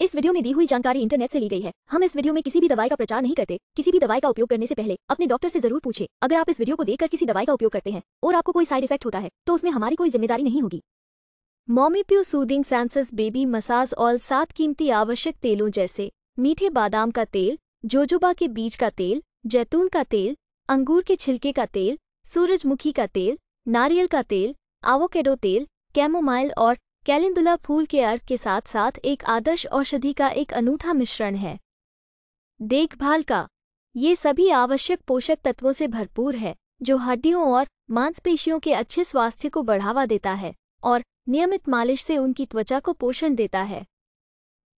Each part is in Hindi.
इस वीडियो में दी हुई जानकारी इंटरनेट से ली गई है। हम इस वीडियो में किसी भी दवाई का प्रचार नहीं करते। किसी भी दवाई का उपयोग करने से पहले अपने डॉक्टर से ज़रूर पूछे। अगर आप इस वीडियो को देखकर किसी दवाई का उपयोग करते हैं और आपको कोई साइड इफ़ेक्ट होता है तो उसमें हमारी कोई ज़िम्मेदारी नहीं होगी। मोमीप्यू soothing senses, baby massage oil, सात कीमती आवश्यक तेलों जैसे मीठे बादाम का तेल, जोजोबा के बीज का तेल, जैतून का तेल, अंगूर के छिलके का तेल, सूरजमुखी का तेल, नारियल का तेल आवोकेडो तेल, कैमोमाइल और कैलेंडुला फूल के अर्क के साथ साथ एक आदर्श औषधि का एक अनूठा मिश्रण है। देखभाल का, ये सभी आवश्यक पोषक तत्वों से भरपूर है, जो हड्डियों और मांसपेशियों के अच्छे स्वास्थ्य को बढ़ावा देता है और नियमित मालिश से उनकी त्वचा को पोषण देता है।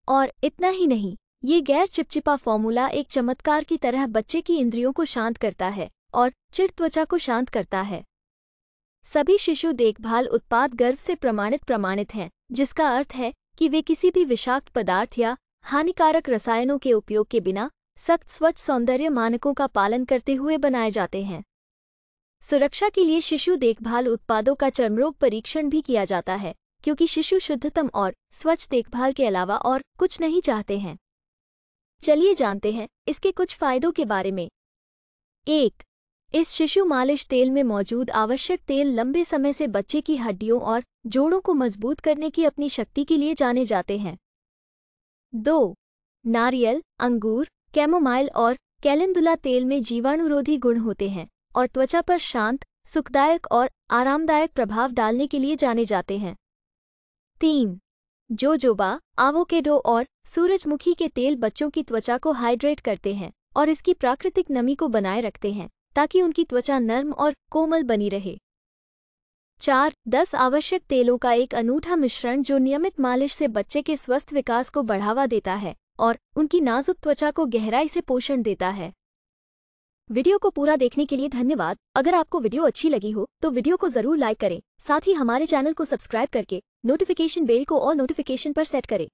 और इतना ही नहीं, ये गैर चिपचिपा फॉर्मूला एक चमत्कार की तरह बच्चे की इंद्रियों को शांत करता है और चिड़ त्वचा को शांत करता है। सभी शिशु देखभाल उत्पाद गर्भ से प्रमाणित प्रमाणित हैं, जिसका अर्थ है कि वे किसी भी विषाक्त पदार्थ या हानिकारक रसायनों के उपयोग के बिना सख्त स्वच्छ सौंदर्य मानकों का पालन करते हुए बनाए जाते हैं। सुरक्षा के लिए शिशु देखभाल उत्पादों का चर्मरोग परीक्षण भी किया जाता है, क्योंकि शिशु शुद्धतम और स्वच्छ देखभाल के अलावा और कुछ नहीं चाहते हैं। चलिए जानते हैं इसके कुछ फायदों के बारे में। एक इस शिशु मालिश तेल में मौजूद आवश्यक तेल लंबे समय से बच्चे की हड्डियों और जोड़ों को मज़बूत करने की अपनी शक्ति के लिए जाने जाते हैं। दो, नारियल, अंगूर, कैमोमाइल और कैलेंदुला तेल में जीवाणुरोधी गुण होते हैं और त्वचा पर शांत, सुखदायक और आरामदायक प्रभाव डालने के लिए जाने जाते हैं। तीन, जोजोबा, आवोकेडो और सूरजमुखी के तेल बच्चों की त्वचा को हाइड्रेट करते हैं और इसकी प्राकृतिक नमी को बनाए रखते हैं। ताकि उनकी त्वचा नर्म और कोमल बनी रहे। चार, दस आवश्यक तेलों का एक अनूठा मिश्रण जो नियमित मालिश से बच्चे के स्वस्थ विकास को बढ़ावा देता है और उनकी नाजुक त्वचा को गहराई से पोषण देता है। वीडियो को पूरा देखने के लिए धन्यवाद। अगर आपको वीडियो अच्छी लगी हो तो वीडियो को ज़रूर लाइक करें। साथ ही हमारे चैनल को सब्सक्राइब करके नोटिफिकेशन बेल को और नोटिफिकेशन पर सेट करें।